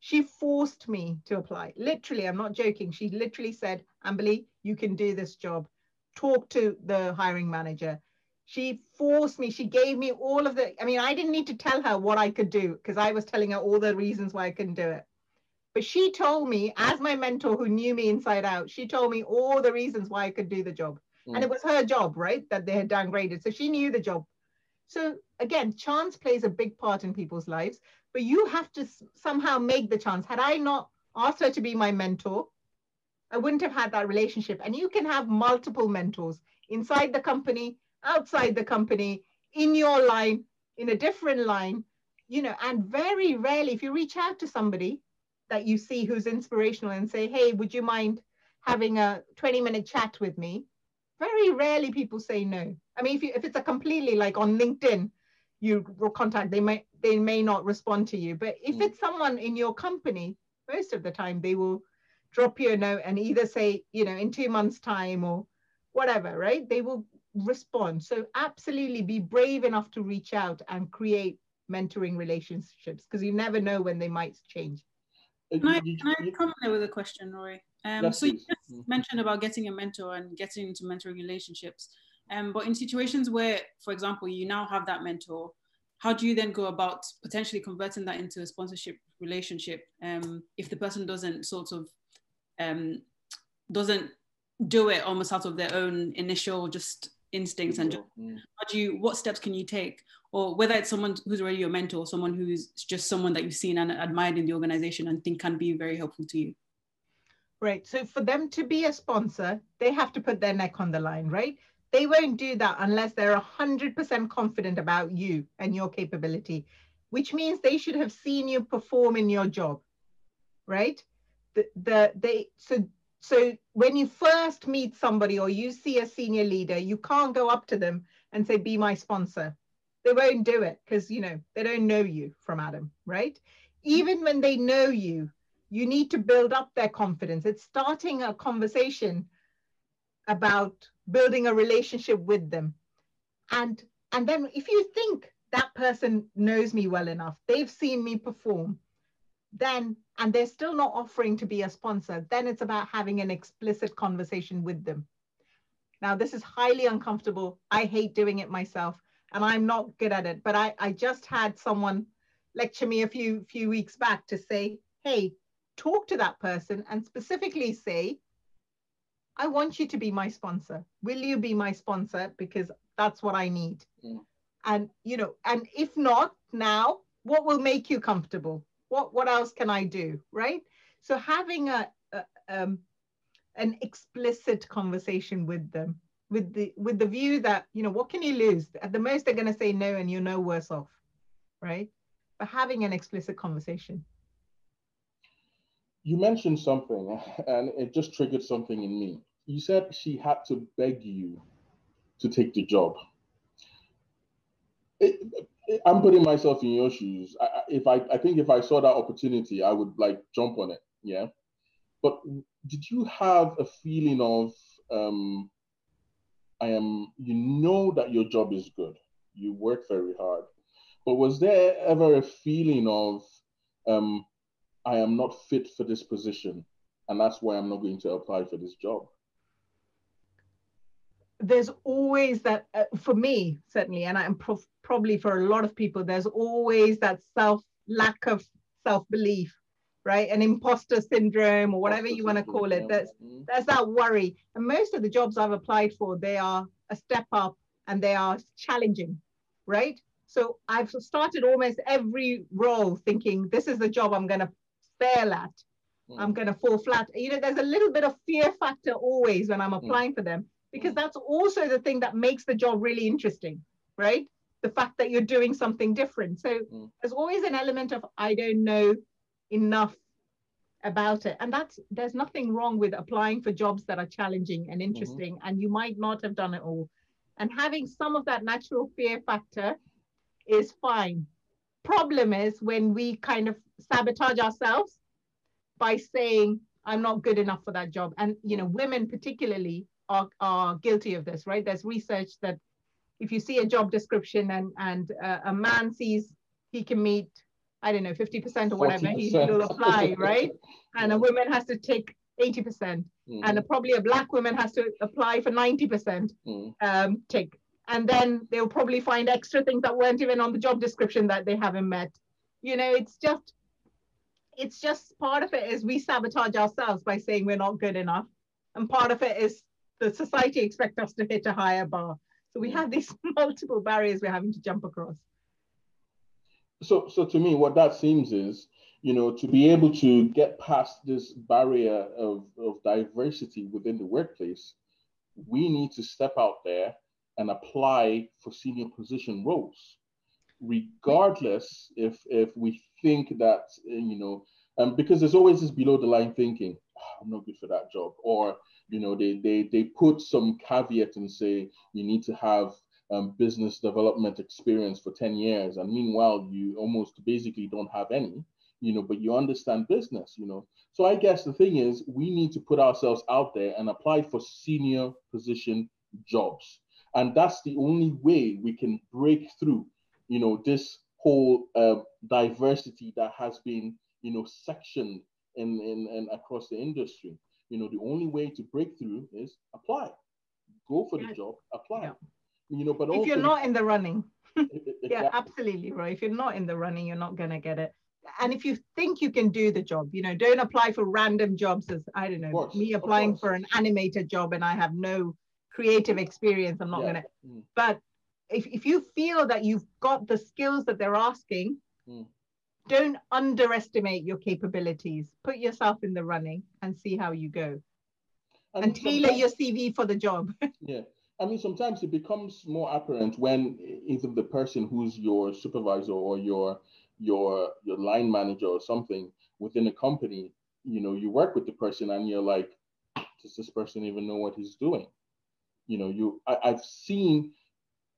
she forced me to apply. Literally, I'm not joking. She literally said, Ambily, you can do this job. Talk to the hiring manager. She forced me, she gave me all of the, I mean, I didn't need to tell her what I could do because I was telling her all the reasons why I couldn't do it. But she told me, as my mentor who knew me inside out, she told me all the reasons why I could do the job. Mm. And it was her job, right? That they had downgraded. So she knew the job So again, chance plays a big part in people's lives, but you have to somehow make the chance. Had I not asked her to be my mentor, I wouldn't have had that relationship. And you can have multiple mentors inside the company, outside the company, in your line, in a different line, you know, and very rarely, if you reach out to somebody that you see who's inspirational and say, hey, would you mind having a 20 minute chat with me? Very rarely people say no. I mean, if, you, if it's a completely like on LinkedIn, you will contact, they may, they may not respond to you. But if mm. it's someone in your company, most of the time they will drop you a note and either say, you know, in two months time or whatever, right? They will respond. So absolutely be brave enough to reach out and create mentoring relationships because you never know when they might change. Uh, can I, can I come there with a question, Rory? Um, so you just mentioned about getting a mentor and getting into mentoring relationships. Um, but in situations where, for example, you now have that mentor, how do you then go about potentially converting that into a sponsorship relationship um, if the person doesn't sort of um, doesn't do it almost out of their own initial just instincts and just, mm. how do you what steps can you take? Or whether it's someone who's already your mentor someone who's just someone that you've seen and admired in the organization and think can be very helpful to you. Right. So for them to be a sponsor they have to put their neck on the line right they won't do that unless they're 100% confident about you and your capability which means they should have seen you perform in your job right the, the they so so when you first meet somebody or you see a senior leader, you can't go up to them and say, be my sponsor. They won't do it because, you know, they don't know you from Adam, right? Even when they know you, you need to build up their confidence. It's starting a conversation about building a relationship with them. And, and then if you think that person knows me well enough, they've seen me perform, then and they're still not offering to be a sponsor, then it's about having an explicit conversation with them. Now, this is highly uncomfortable. I hate doing it myself, and I'm not good at it. But I, I just had someone lecture me a few few weeks back to say, hey, talk to that person and specifically say, I want you to be my sponsor. Will you be my sponsor? Because that's what I need. Yeah. And you know, and if not now, what will make you comfortable? what what else can I do, right? So having a, a um, an explicit conversation with them, with the with the view that you know what can you lose? At the most, they're going to say no, and you're no worse off, right? But having an explicit conversation. You mentioned something, and it just triggered something in me. You said she had to beg you to take the job. It, I'm putting myself in your shoes. I, if I, I think if I saw that opportunity, I would like jump on it. Yeah. But did you have a feeling of, um, I am, you know that your job is good. You work very hard. But was there ever a feeling of, um, I am not fit for this position, and that's why I'm not going to apply for this job? there's always that uh, for me certainly and i'm pro- probably for a lot of people there's always that self lack of self belief right an imposter syndrome or whatever you want to call it there's mm-hmm. there's that worry and most of the jobs i've applied for they are a step up and they are challenging right so i've started almost every role thinking this is the job i'm going to fail at mm. i'm going to fall flat you know there's a little bit of fear factor always when i'm mm. applying mm. for them because that's also the thing that makes the job really interesting, right? The fact that you're doing something different. So mm. there's always an element of I don't know enough about it. And that's there's nothing wrong with applying for jobs that are challenging and mm-hmm. interesting, mm-hmm. and you might not have done it all. And having some of that natural fear factor is fine. Problem is when we kind of sabotage ourselves by saying, I'm not good enough for that job. And you know, women particularly are, are guilty of this, right? There's research that if you see a job description and, and uh, a man sees he can meet, I don't know, 50% or whatever, 40%. he will apply, <laughs> right? And a woman has to take 80%. Mm. And a, probably a black woman has to apply for 90% mm. um, take. And then they'll probably find extra things that weren't even on the job description that they haven't met. You know, it's just, it's just part of it is we sabotage ourselves by saying we're not good enough. And part of it is the society expect us to hit a higher bar. So we have these <laughs> multiple barriers we're having to jump across. So, so to me, what that seems is, you know, to be able to get past this barrier of, of diversity within the workplace, we need to step out there and apply for senior position roles, regardless if if we think that you know, um, because there's always this below the line thinking, oh, I'm not good for that job, or you know, they they they put some caveat and say you need to have um, business development experience for 10 years, and meanwhile you almost basically don't have any, you know, but you understand business, you know. So I guess the thing is we need to put ourselves out there and apply for senior position jobs and that's the only way we can break through you know this whole uh, diversity that has been you know sectioned in, in, in across the industry you know the only way to break through is apply go for the job apply yeah. you know but if you're not in the running <laughs> yeah absolutely right if you're not in the running you're not going to get it and if you think you can do the job you know don't apply for random jobs as i don't know course, me applying for an animator job and i have no creative experience. I'm not yeah. gonna, mm. but if, if you feel that you've got the skills that they're asking, mm. don't underestimate your capabilities. Put yourself in the running and see how you go. And, and tailor your CV for the job. <laughs> yeah. I mean, sometimes it becomes more apparent when either the person who's your supervisor or your your your line manager or something within a company, you know, you work with the person and you're like, does this person even know what he's doing? You know, you I, I've seen,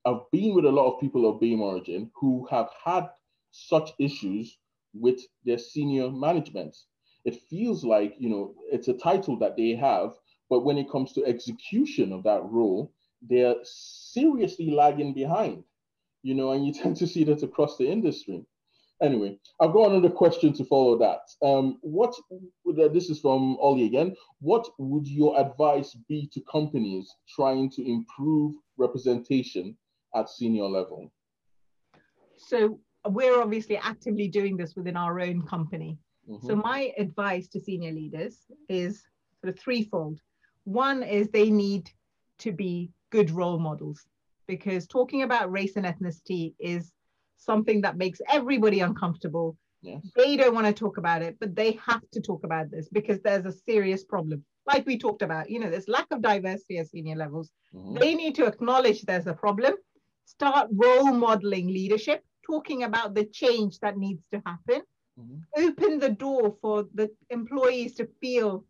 I've been with a lot of people of BAME origin who have had such issues with their senior management. It feels like, you know, it's a title that they have, but when it comes to execution of that role, they're seriously lagging behind, you know, and you <laughs> tend to see that across the industry. Anyway, I've got another question to follow that. Um, what this is from Ollie again. What would your advice be to companies trying to improve representation at senior level? So we're obviously actively doing this within our own company. Mm-hmm. So my advice to senior leaders is sort of threefold. One is they need to be good role models because talking about race and ethnicity is something that makes everybody uncomfortable. Yes. They don't want to talk about it, but they have to talk about this because there's a serious problem. Like we talked about, you know, there's lack of diversity at senior levels. Mm-hmm. They need to acknowledge there's a problem, start role modeling leadership, talking about the change that needs to happen, mm-hmm. open the door for the employees to feel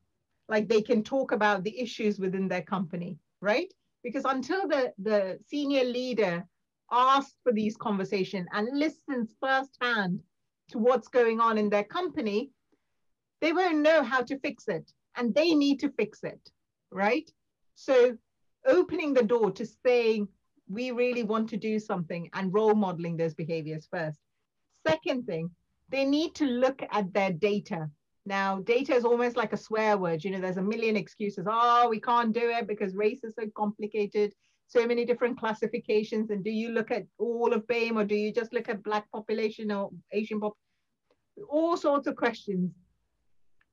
like they can talk about the issues within their company, right? Because until the, the senior leader asks for these conversations and listens firsthand to what's going on in their company, they won't know how to fix it and they need to fix it, right? So opening the door to saying, we really want to do something and role modeling those behaviors first. Second thing, they need to look at their data. Now, data is almost like a swear word. You know, there's a million excuses. Oh, we can't do it because race is so complicated so many different classifications and do you look at all of BAME or do you just look at black population or Asian pop all sorts of questions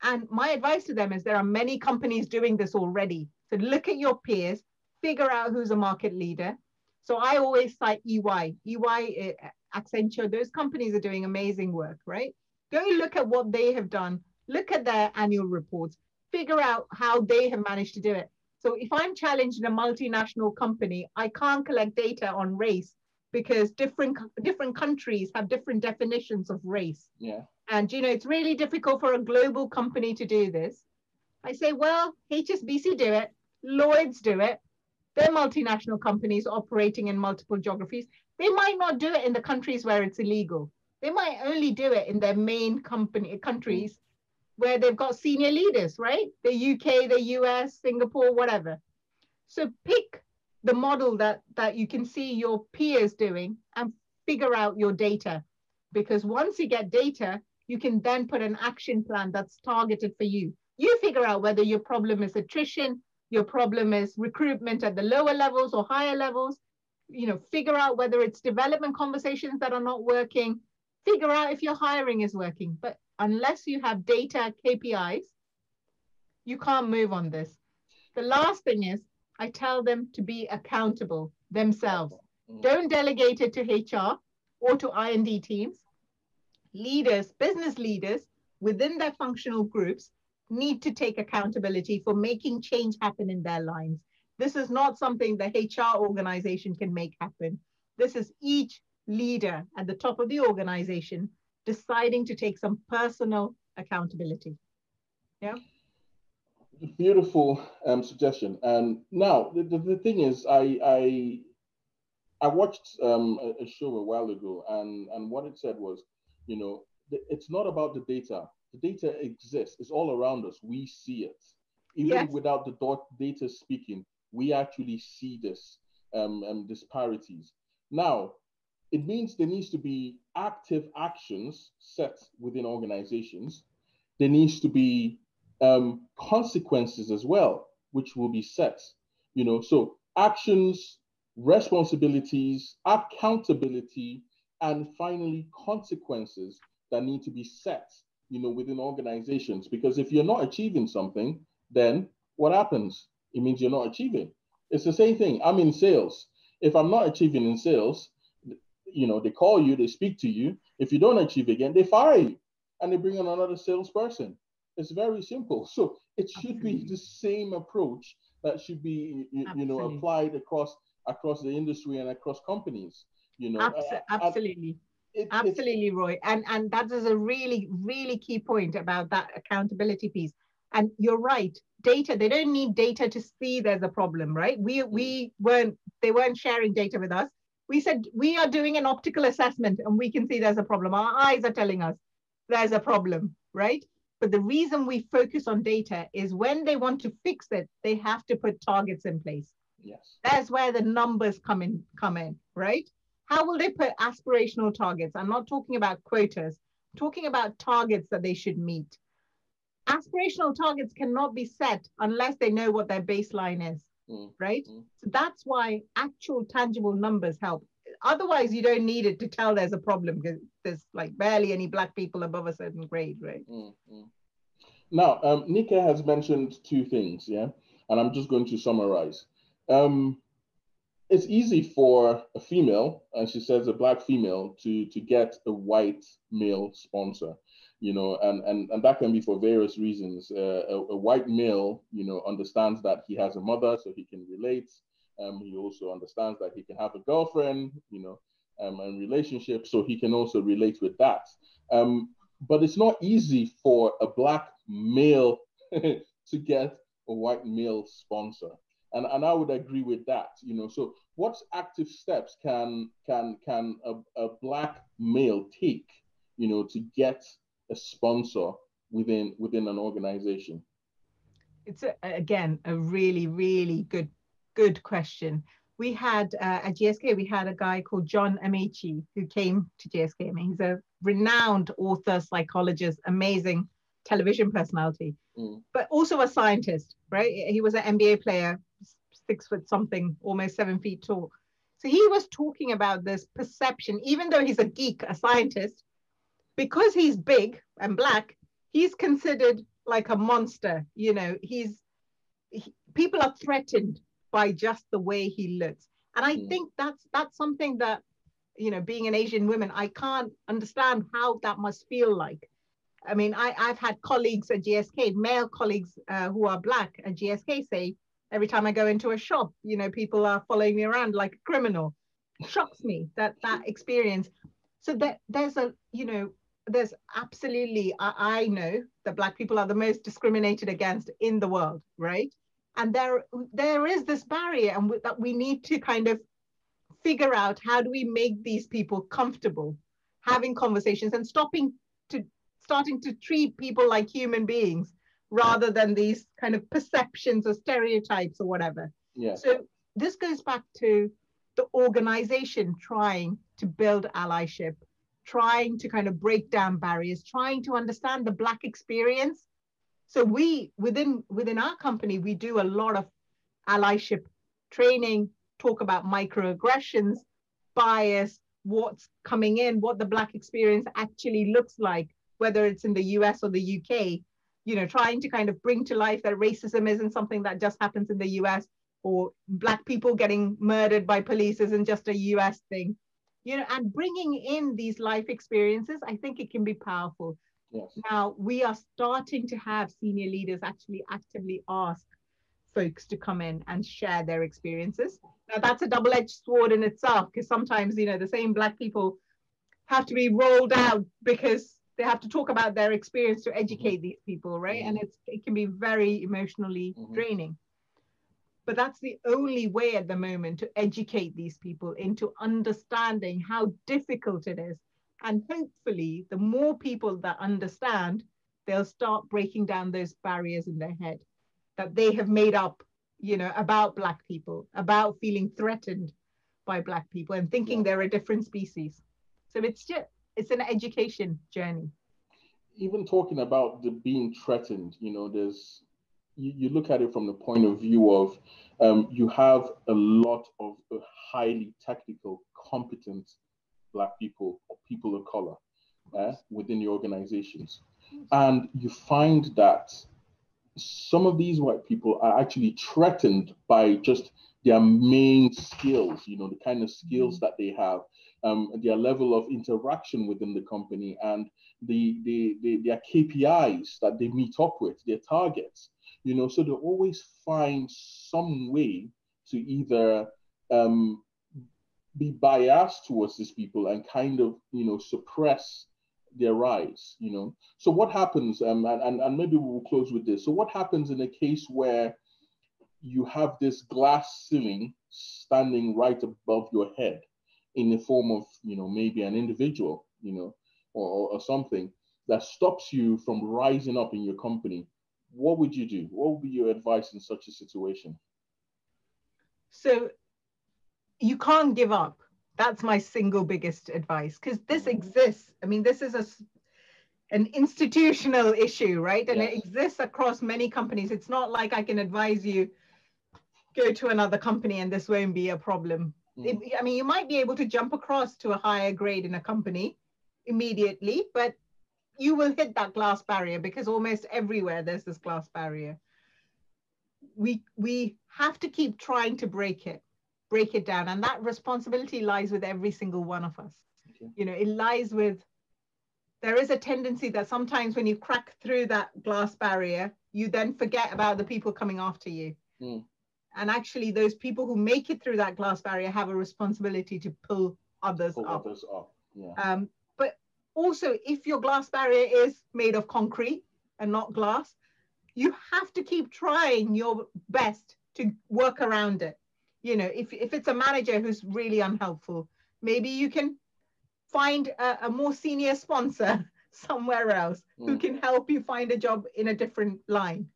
and my advice to them is there are many companies doing this already so look at your peers figure out who's a market leader so I always cite EY EY eh, Accenture those companies are doing amazing work right go look at what they have done look at their annual reports figure out how they have managed to do it so if I'm challenged in a multinational company, I can't collect data on race because different different countries have different definitions of race. Yeah. And you know, it's really difficult for a global company to do this. I say, well, HSBC do it, Lloyd's do it. They're multinational companies operating in multiple geographies. They might not do it in the countries where it's illegal. They might only do it in their main company countries where they've got senior leaders, right? The UK, the US, Singapore, whatever. So pick the model that, that you can see your peers doing and figure out your data. Because once you get data, you can then put an action plan that's targeted for you. You figure out whether your problem is attrition, your problem is recruitment at the lower levels or higher levels. You know, figure out whether it's development conversations that are not working. Figure out if your hiring is working. But unless you have data KPIs, you can't move on this. The last thing is, I tell them to be accountable themselves. Mm. Don't delegate it to HR or to I&D teams. Leaders, business leaders within their functional groups need to take accountability for making change happen in their lines. This is not something the HR organization can make happen. This is each leader at the top of the organization deciding to take some personal accountability. Yeah. Beautiful um, suggestion. And now the, the, the, thing is, I I, I watched um, a, a show a while ago, and and what it said was, you know, it's not about the data. The data exists. It's all around us. We see it. Even yes. without the data speaking, we actually see this um, um, disparities. Now, it means there needs to be active actions set within organizations. There needs to be um, consequences as well, which will be set. You know, so actions, responsibilities, accountability, and finally consequences that need to be set. You know, within organizations, because if you're not achieving something, then what happens? It means you're not achieving. It's the same thing. I'm in sales. If I'm not achieving in sales, you know, they call you, they speak to you. If you don't achieve again, they fire you and they bring in another salesperson. It's very simple. So it should Absolutely. be the same approach that should be, you, you, know, applied across across the industry and across companies. You know, absolutely. It, Absolutely, Roy. And and that is a really, really key point about that accountability piece. And you're right, data, they don't need data to see there's a problem, right? We mm. we weren't they weren't sharing data with us we said we are doing an optical assessment and we can see there's a problem. Our eyes are telling us there's a problem, right? But the reason we focus on data is when they want to fix it, they have to put targets in place. Yes. That's where the numbers come in, come in, right? How will they put aspirational targets? I'm not talking about quotas, I'm talking about targets that they should meet. Aspirational targets cannot be set unless they know what their baseline is. Mm. Right? Mm. So that's why actual tangible numbers help. Otherwise, you don't need it to tell there's a problem because there's like barely any black people above a certain grade, right? Mm, mm. Now, um, Nika has mentioned two things, yeah, and I'm just going to summarize. Um, it's easy for a female, and she says a black female, to to get a white male sponsor you know, and, and, and that can be for various reasons. Uh, a, a, white male, you know, understands that he has a mother, so he can relate. Um, he also understands that he can have a girlfriend, you know, um, and relationship, so he can also relate with that. Um, but it's not easy for a black male <laughs> to get a white male sponsor. And, and I would agree with that, you know. So what active steps can can can a, a black male take, you know, to get a sponsor within within an organization? It's a, again a really really good good question. We had uh, at GSK we had a guy called John Amaechi who came to GSK. I mean, he's a renowned author, psychologist, amazing television personality, mm. but also a scientist. Right? He was an NBA player, six foot something, almost seven feet tall. So he was talking about this perception, even though he's a geek, a scientist, because he's big and black, he's considered like a monster. You know, he's he, people are threatened by just the way he looks, and I mm. think that's that's something that you know, being an Asian woman, I can't understand how that must feel like. I mean, I, I've had colleagues at GSK, male colleagues uh, who are black at GSK say, every time I go into a shop, you know, people are following me around like a criminal. shocks me that that experience. So that there's a, you know, there's absolutely I, I know that black people are the most discriminated against in the world right and there there is this barrier and that we need to kind of figure out how do we make these people comfortable having conversations and stopping to starting to treat people like human beings rather than these kind of perceptions or stereotypes or whatever. Yeah. So this goes back to the organization trying to build allyship trying to kind of break down barriers, trying to understand the Black experience. So we, within, within our company, we do a lot of allyship training, talk about microaggressions, bias, what's coming in, what the Black experience actually looks like, whether it's in the US or the UK, you know, trying to kind of bring to life that racism isn't something that just happens in the US, or black people getting murdered by police isn't just a US thing. You know, and bringing in these life experiences, I think it can be powerful. Yes. Now we are starting to have senior leaders actually actively ask folks to come in and share their experiences. Now that's a double-edged sword in itself because sometimes you know the same black people have to be rolled out because they have to talk about their experience to educate mm-hmm. these people, right? Mm-hmm. And it's it can be very emotionally mm-hmm. draining. But that's the only way at the moment to educate these people into understanding how difficult it is. And hopefully, the more people that understand, they'll start breaking down those barriers in their head that they have made up, you know, about Black people, about feeling threatened by Black people and thinking yeah. they're a different species. So it's just, it's an education journey. Even talking about the being threatened, you know, there's, you, you look at it from the point of view of um, you have a lot of uh, highly technical, competent Black people or people of color uh, within the organizations. And you find that some of these white people are actually threatened by just their main skills, you know, the kind of skills mm-hmm. that they have, um, their level of interaction within the company, and the, the, the, their KPIs that they meet up with, their targets, you know, so they always find some way to either um, be biased towards these people and kind of, you know, suppress their rise, you know. So what happens, um, and, and maybe we'll close with this. So what happens in a case where you have this glass ceiling standing right above your head in the form of, you know, maybe an individual, you know, or, or something that stops you from rising up in your company, what would you do? What would be your advice in such a situation? So you can't give up that's my single biggest advice because this mm-hmm. exists. I mean, this is a an institutional issue, right? And yes. it exists across many companies. It's not like I can advise you go to another company and this won't be a problem. Mm. It, I mean, you might be able to jump across to a higher grade in a company immediately, but you will hit that glass barrier because almost everywhere there's this glass barrier. We we have to keep trying to break it break it down. And that responsibility lies with every single one of us. Okay. You know, it lies with, there is a tendency that sometimes when you crack through that glass barrier, you then forget about the people coming after you. Mm. And actually, those people who make it through that glass barrier have a responsibility to pull others pull up. Others up. Yeah. Um, but also, if your glass barrier is made of concrete and not glass, you have to keep trying your best to work around it you know if, if it's a manager who's really unhelpful maybe you can find a, a more senior sponsor <laughs> somewhere else mm. who can help you find a job in a different line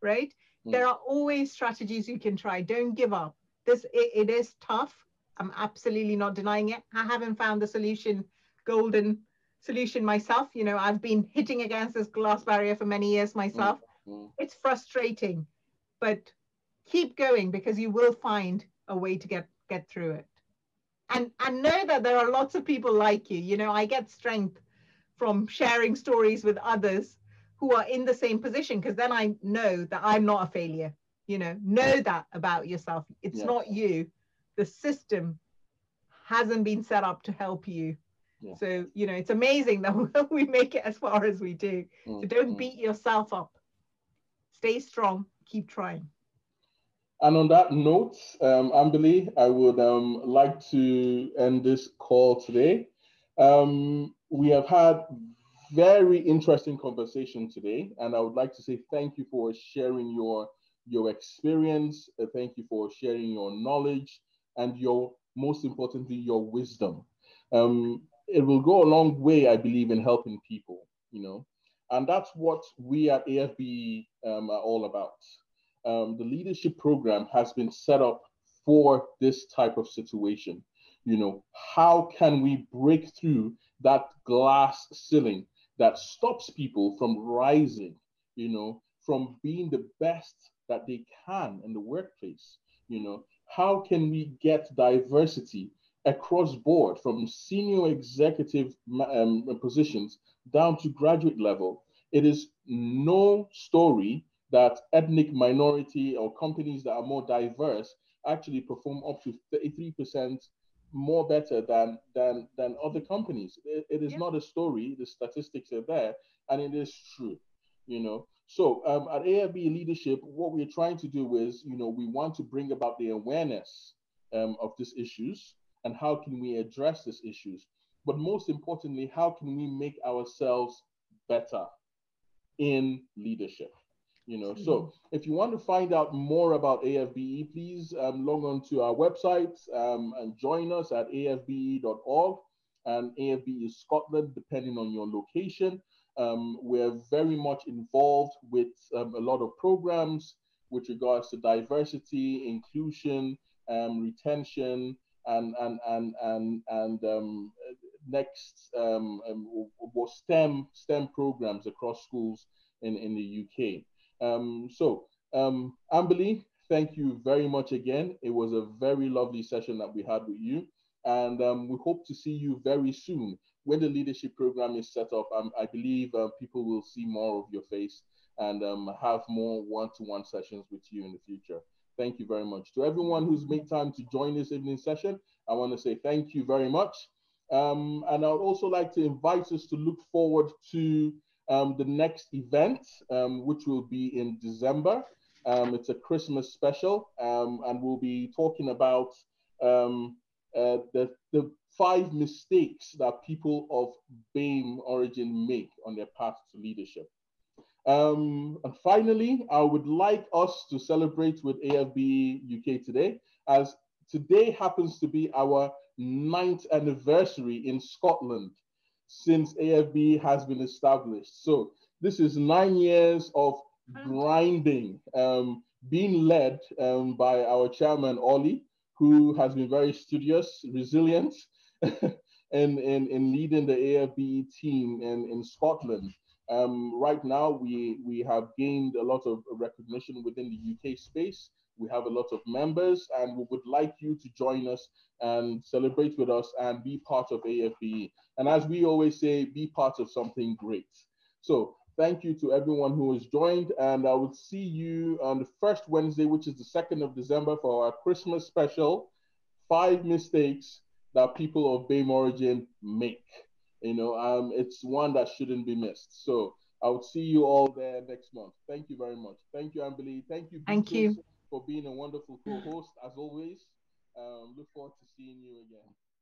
right mm. there are always strategies you can try. Don't give up. This it, it is tough. I'm absolutely not denying it. I haven't found the solution golden solution myself. You know i've been hitting against this glass barrier for many years myself. Mm. it's frustrating but keep going because you will find a way to get get through it. And and know that there are lots of people like you. You know i get strength from sharing stories with others who are in the same position because then i know that i'm not a failure you know know that about yourself it's yes. not you the system hasn't been set up to help you yeah. so you know it's amazing that <laughs> we make it as far as we do mm-hmm. so don't mm. beat yourself up stay strong keep trying and on that note, um, Ambily, I would um, like to end this call today. Um, we have had very interesting conversation today, and I would like to say thank you for sharing your your experience. Uh, thank you for sharing your knowledge and your most importantly your wisdom. Um, it will go a long way, I believe, in helping people. You know, and that's what we at AFBE um, are all about um, the leadership program has been set up for this type of situation. You know, how can we break through that glass ceiling that stops people from rising, you know, from being the best that they can in the workplace? You know, how can we get diversity across board from senior executive um, positions down to graduate level? It is no story that ethnic minority or companies that are more diverse actually perform up to 33% more better than than than other companies. it, it is yeah. not a story. The statistics are there, and it is true. You know. So um, at AFBE leadership, what we're trying to do is, you know, we want to bring about the awareness um, of these issues and how can we address these issues. But most importantly, how can we make ourselves better in leadership? You know mm-hmm. so if you want to find out more about afbe please um, log on to our website um, and join us at afbe.org and afbe is scotland depending on your location um, we're very much involved with um, a lot of programs with regards to diversity inclusion um, retention and and and and and um, next um, STEM STEM programs across schools in in the UK. Um, so, um, Ambily, thank you very much again. It was a very lovely session that we had with you. And um, we hope to see you very soon. When the leadership program is set up, um, I believe uh, people will see more of your face and um, have more one-to-one sessions with you in the future. Thank you very much. To everyone who's made time to join this evening session, I want to say thank you very much. Um, and I would also like to invite us to look forward to um, the next event, um, which will be in December. Um, it's a Christmas special, um, and we'll be talking about um, uh, the, the five mistakes that people of BAME origin make on their path to leadership. Um, and finally, I would like us to celebrate with AFBE UK today, as today happens to be our ninth anniversary in Scotland since AFBE has been established. So this is nine years of grinding, um, being led um, by our chairman, Ollie, who has been very studious, resilient, <laughs> in, in, in leading the AFBE team in, in Scotland. Um, right now, we, we have gained a lot of recognition within the UK space. We have a lot of members, and we would like you to join us and celebrate with us and be part of AFBE. And as we always say, be part of something great. So thank you to everyone who has joined, and I will see you on the first Wednesday, which is the 2nd of December for our Christmas special, five mistakes that people of BAME origin make. You know, um, it's one that shouldn't be missed. So I will see you all there next month. Thank you very much. Thank you, Ambily. Thank you. Thank you for being a wonderful co-host as always. Um, look forward to seeing you again.